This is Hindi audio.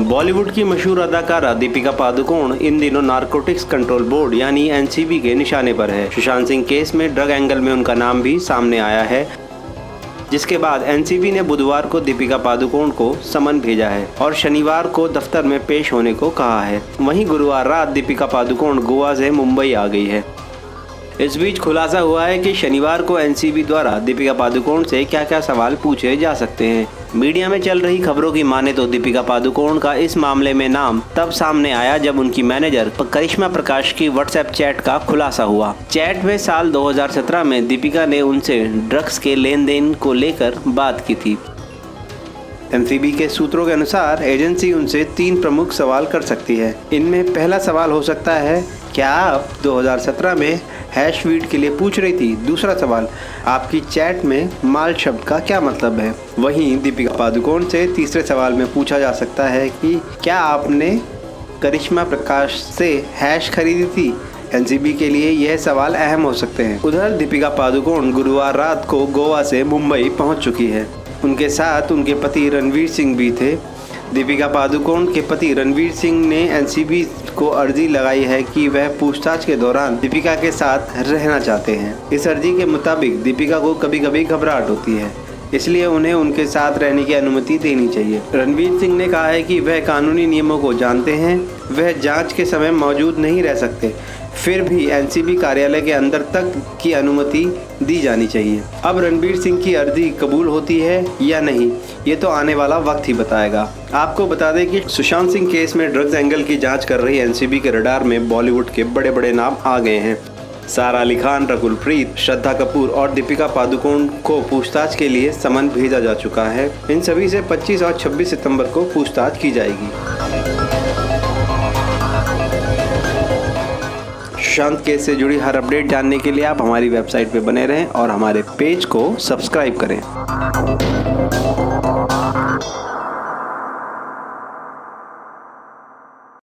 बॉलीवुड की मशहूर अदाकारा दीपिका पादुकोण इन दिनों नारकोटिक्स कंट्रोल बोर्ड यानी एनसीबी के निशाने पर है। सुशांत सिंह केस में ड्रग एंगल में उनका नाम भी सामने आया है, जिसके बाद एनसीबी ने बुधवार को दीपिका पादुकोण को समन भेजा है और शनिवार को दफ्तर में पेश होने को कहा है। वहीं गुरुवार रात दीपिका पादुकोण गोवा से मुंबई आ गई है। इस बीच खुलासा हुआ है कि शनिवार को एनसीबी द्वारा दीपिका पादुकोण से क्या क्या सवाल पूछे जा सकते हैं। मीडिया में चल रही खबरों की माने तो दीपिका पादुकोण का इस मामले में नाम तब सामने आया जब उनकी मैनेजर करिश्मा प्रकाश की व्हाट्सएप चैट का खुलासा हुआ। चैट में साल 2017 में दीपिका ने उनसे ड्रग्स के लेन देन को लेकर बात की थी। एनसीबी के सूत्रों के अनुसार एजेंसी उनसे तीन प्रमुख सवाल कर सकती है। इनमें पहला सवाल हो सकता है क्या आप 2017 में हैश वीड के लिए पूछ रही थी? दूसरा सवाल, आपकी चैट में माल शब्द का क्या मतलब है? वहीं दीपिका पादुकोण से तीसरे सवाल में पूछा जा सकता है कि क्या आपने करिश्मा प्रकाश से हैश खरीदी थी? एनसीबी के लिए यह सवाल अहम हो सकते हैं। उधर दीपिका पादुकोण गुरुवार रात को गोवा से मुंबई पहुँच चुकी है। उनके साथ उनके पति रणवीर सिंह भी थे। दीपिका पादुकोण के पति रणवीर सिंह ने एनसीबी को अर्जी लगाई है कि वह पूछताछ के दौरान दीपिका के साथ रहना चाहते हैं। इस अर्जी के मुताबिक दीपिका को कभी कभी घबराहट होती है। इसलिए उन्हें उनके साथ रहने की अनुमति देनी चाहिए। रणवीर सिंह ने कहा है कि वह कानूनी नियमों को जानते हैं, वह जाँच के समय मौजूद नहीं रह सकते। फिर भी एनसीबी कार्यालय के अंदर तक की अनुमति दी जानी चाहिए। अब रणबीर सिंह की अर्जी कबूल होती है या नहीं, ये तो आने वाला वक्त ही बताएगा। आपको बता दें कि सुशांत सिंह केस में ड्रग्स एंगल की जाँच कर रही एनसीबी के रडार में बॉलीवुड के बड़े बड़े नाम आ गए हैं। सारा अली खान रकुल प्रीत श्रद्धा कपूर और दीपिका पादुकोण को पूछताछ के लिए समन भेजा जा चुका है। इन सभी से 25 और 26 सितंबर को पूछताछ की जाएगी। सुशांत केस से जुड़ी हर अपडेट जानने के लिए आप हमारी वेबसाइट पर बने रहें और हमारे पेज को सब्सक्राइब करें।